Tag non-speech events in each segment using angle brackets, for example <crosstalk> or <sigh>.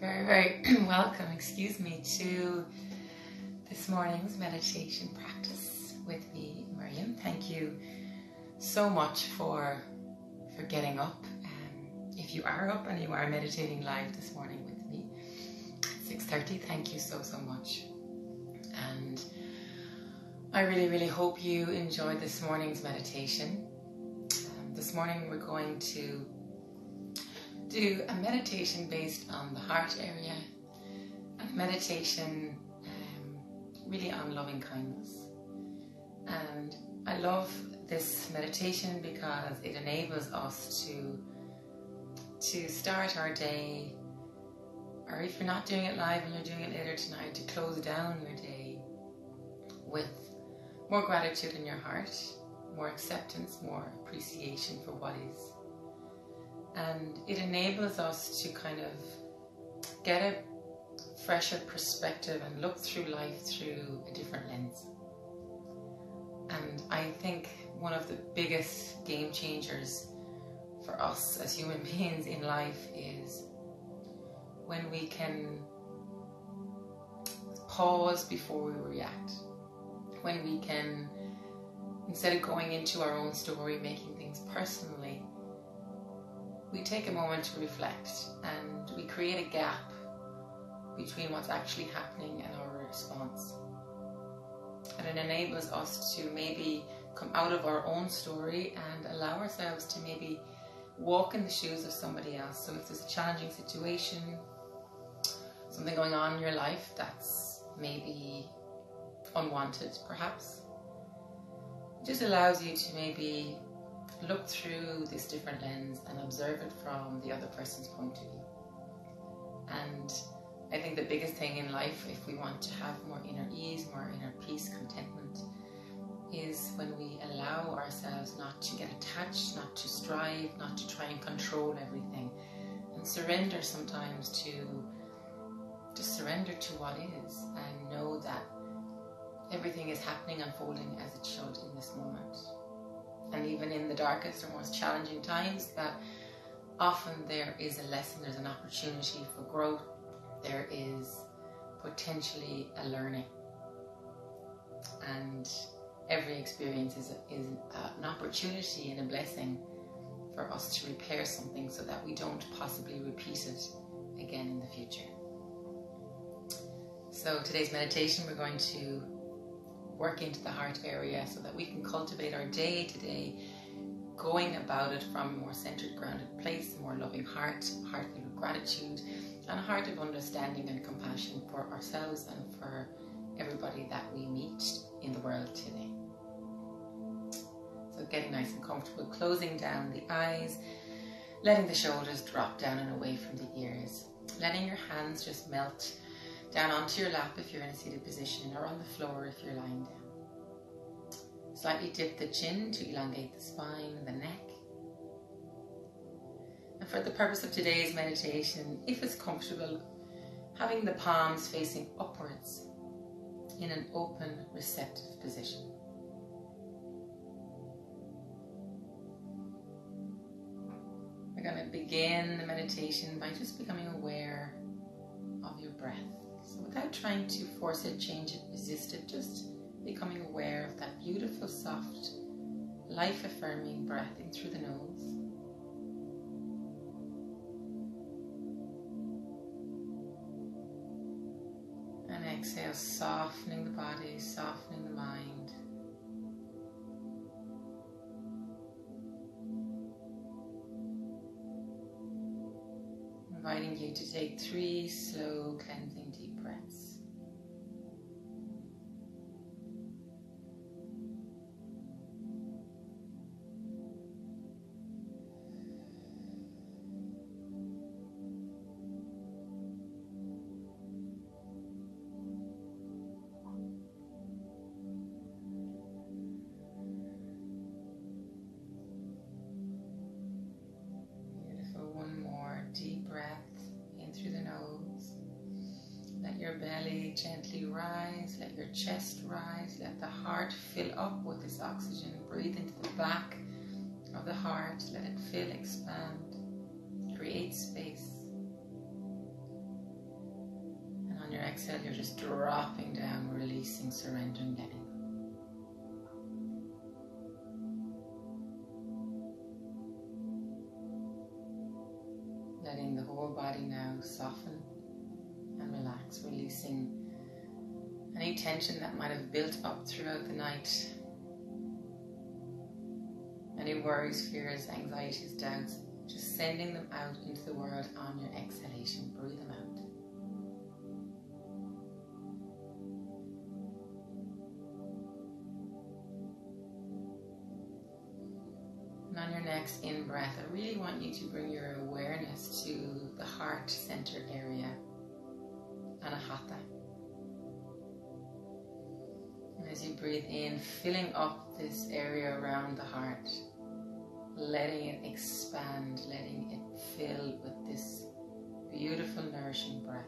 very, very <clears throat> welcome, excuse me, to this morning's meditation practice with me, Miriam. Thank you so much for for getting up. Um, if you are up and you are meditating live this morning with me, 6.30, thank you so, so much. And I really, really hope you enjoyed this morning's meditation. Um, this morning we're going to do a meditation based on the heart area, a meditation um, really on loving kindness. And I love this meditation because it enables us to to start our day, or if you're not doing it live and you're doing it later tonight, to close down your day with more gratitude in your heart, more acceptance, more appreciation for what is and it enables us to kind of get a fresher perspective and look through life through a different lens. And I think one of the biggest game changers for us as human <laughs> beings in life is when we can pause before we react. When we can, instead of going into our own story, making things personally, we take a moment to reflect and we create a gap between what's actually happening and our response. And it enables us to maybe come out of our own story and allow ourselves to maybe walk in the shoes of somebody else. So if there's a challenging situation, something going on in your life that's maybe unwanted perhaps, it just allows you to maybe look through this different lens and observe it from the other person's point of view. And I think the biggest thing in life, if we want to have more inner ease, more inner peace, contentment, is when we allow ourselves not to get attached, not to strive, not to try and control everything, and surrender sometimes to just surrender to what is and know that everything is happening, unfolding as it should in this moment and even in the darkest or most challenging times, that often there is a lesson, there's an opportunity for growth, there is potentially a learning. And every experience is, a, is an opportunity and a blessing for us to repair something so that we don't possibly repeat it again in the future. So today's meditation, we're going to work into the heart area so that we can cultivate our day to day, going about it from a more centered, grounded place, a more loving heart, heart filled with gratitude, and a heart of understanding and compassion for ourselves and for everybody that we meet in the world today. So, getting nice and comfortable, closing down the eyes, letting the shoulders drop down and away from the ears, letting your hands just melt down onto your lap if you're in a seated position or on the floor if you're lying down. Slightly dip the chin to elongate the spine and the neck. And for the purpose of today's meditation, if it's comfortable, having the palms facing upwards in an open, receptive position. We're going to begin the meditation by just becoming aware of your breath. So without trying to force it, change it, resist it, just becoming aware of that beautiful, soft, life affirming breath in through the nose. And exhale, softening the body, softening the mind. To take three slow cleansing deep breaths. Gently rise, let your chest rise, let the heart fill up with this oxygen. Breathe into the back of the heart, let it fill, expand, create space. And on your exhale, you're just dropping down, releasing, surrendering, letting. Letting the whole body now soften relax, releasing any tension that might have built up throughout the night. Any worries, fears, anxieties, doubts, just sending them out into the world on your exhalation. Breathe them out. And on your next in breath, I really want you to bring your awareness to the heart center area, Anahata. And as you breathe in, filling up this area around the heart, letting it expand, letting it fill with this beautiful, nourishing breath.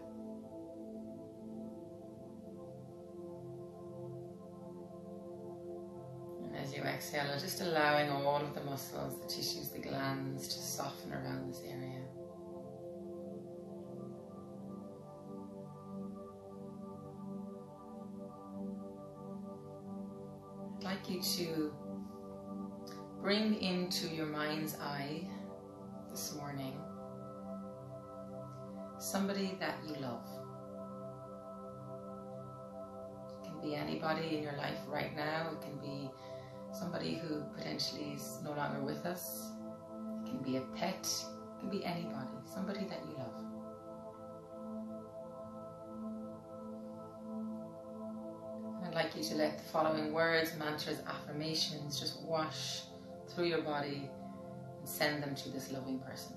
And as you exhale, just allowing all of the muscles, the tissues, the glands to soften around this area. Like you to bring into your mind's eye this morning somebody that you love. It can be anybody in your life right now, it can be somebody who potentially is no longer with us, it can be a pet, it can be anybody, somebody that you love. I'd like you to let the following words, mantras, affirmations just wash through your body and send them to this loving person.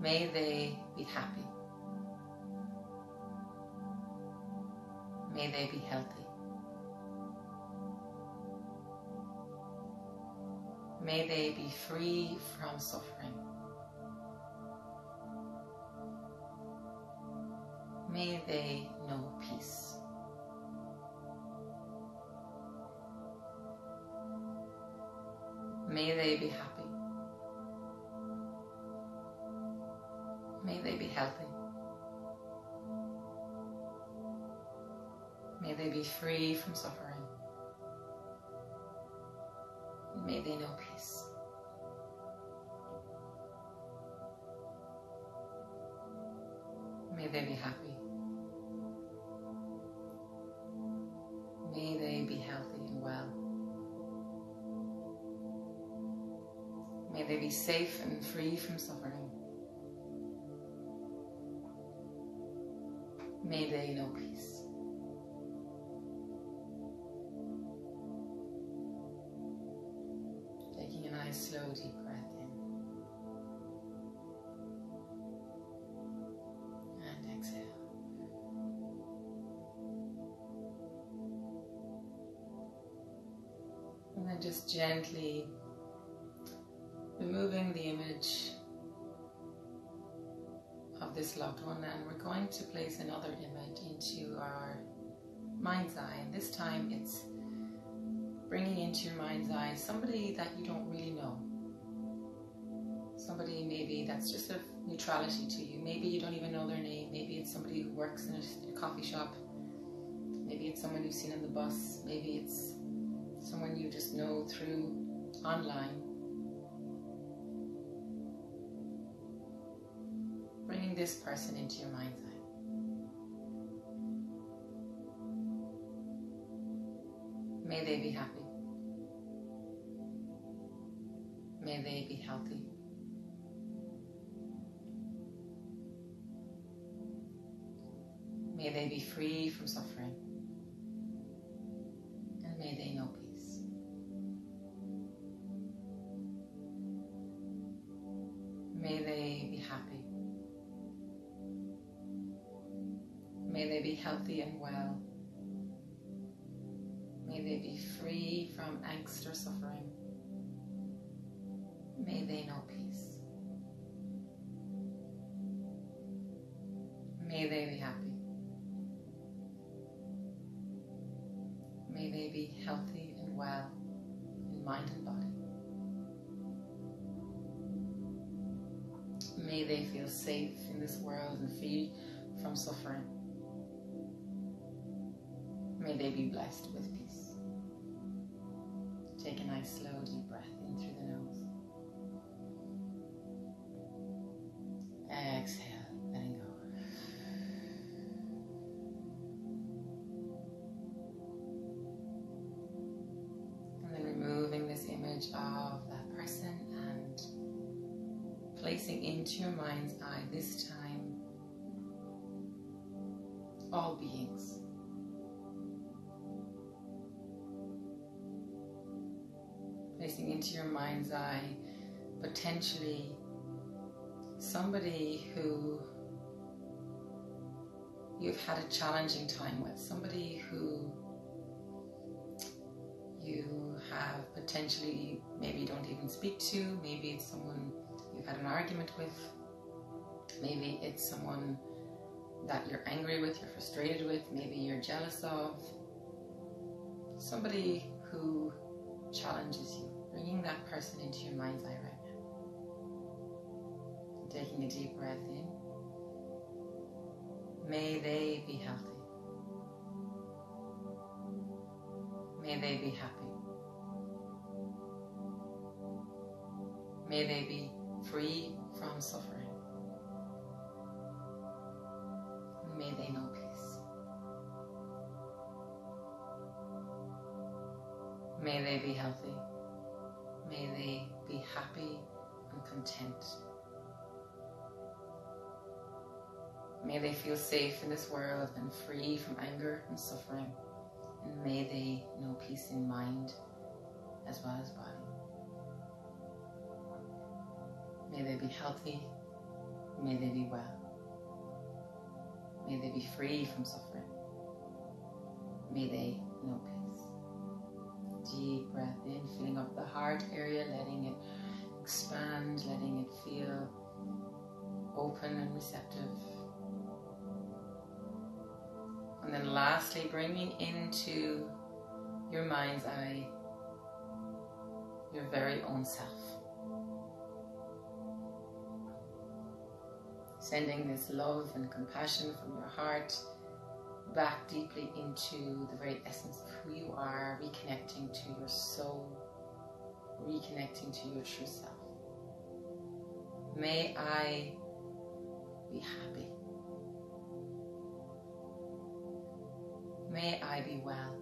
May they be happy. May they be healthy. May they be free from suffering. They know peace. May they be happy. May they be healthy. May they be free from suffering. May they know peace. And free from suffering. May they know peace. Taking a nice slow deep breath in. And exhale. And then just gently image of this loved one and we're going to place another image into our mind's eye. And this time it's bringing into your mind's eye somebody that you don't really know. Somebody maybe that's just of neutrality to you. Maybe you don't even know their name. Maybe it's somebody who works in a, a coffee shop. Maybe it's someone you've seen on the bus. Maybe it's someone you just know through online this person into your mind's eye. May they be happy. May they be healthy. May they be free from suffering. And may they know peace. May they be happy. May they be healthy and well. May they be free from angst or suffering. May they know peace. May they be happy. May they be healthy and well in mind and body. May they feel safe in this world and free from suffering. May they be blessed with peace. Take a nice slow deep breath in through the nose. Exhale, letting go. And then removing this image of that person and placing into your mind's eye this time all beings. Into your mind's eye potentially somebody who you've had a challenging time with, somebody who you have potentially maybe don't even speak to, maybe it's someone you've had an argument with, maybe it's someone that you're angry with, you're frustrated with, maybe you're jealous of, somebody who challenges you, bringing that person into your mind's eye right now. Taking a deep breath in. May they be healthy. May they be happy. May they be free from suffering. May they feel safe in this world and free from anger and suffering. And may they know peace in mind as well as body. May they be healthy. May they be well. May they be free from suffering. May they know peace. Deep breath in, filling up the heart area, letting it expand, letting it feel open and receptive. And then lastly, bringing into your mind's eye your very own self. Sending this love and compassion from your heart back deeply into the very essence of who you are, reconnecting to your soul, reconnecting to your true self. May I be happy. May I be well.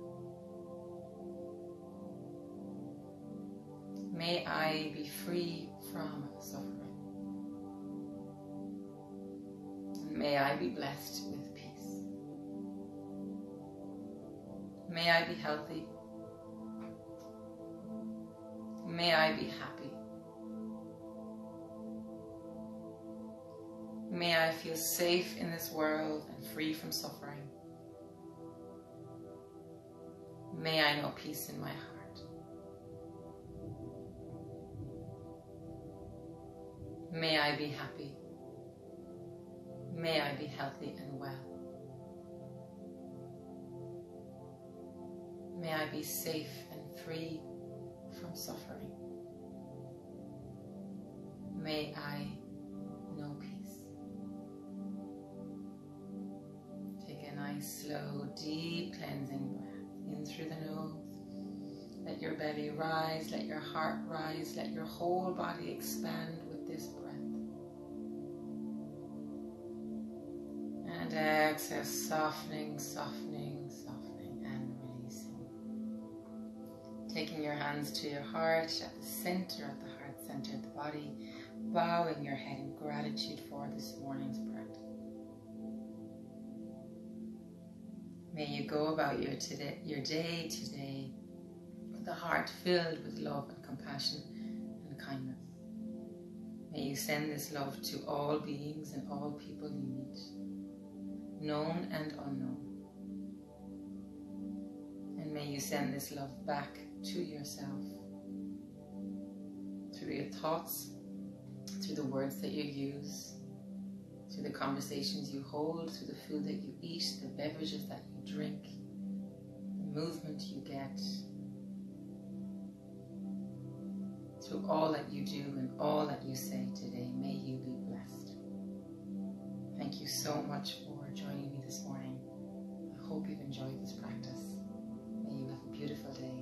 May I be free from suffering. May I be blessed with peace. May I be healthy. May I be happy. May I feel safe in this world and free from suffering. May I know peace in my heart. May I be happy. May I be healthy and well. May I be safe and free from suffering. May I know peace. Take a nice, slow, deep cleansing breath through the nose. Let your belly rise, let your heart rise, let your whole body expand with this breath. And exhale, softening, softening, softening, and releasing. Taking your hands to your heart at the center of the heart, center of the body, bowing your head in gratitude for this morning's breath. May you go about your, today, your day today with a heart filled with love and compassion and kindness. May you send this love to all beings and all people you meet, known and unknown. And may you send this love back to yourself through your thoughts, through the words that you use, through the conversations you hold, through the food that you eat, the beverages that you drink, the movement you get. through all that you do and all that you say today. May you be blessed. Thank you so much for joining me this morning. I hope you've enjoyed this practice. May you have a beautiful day.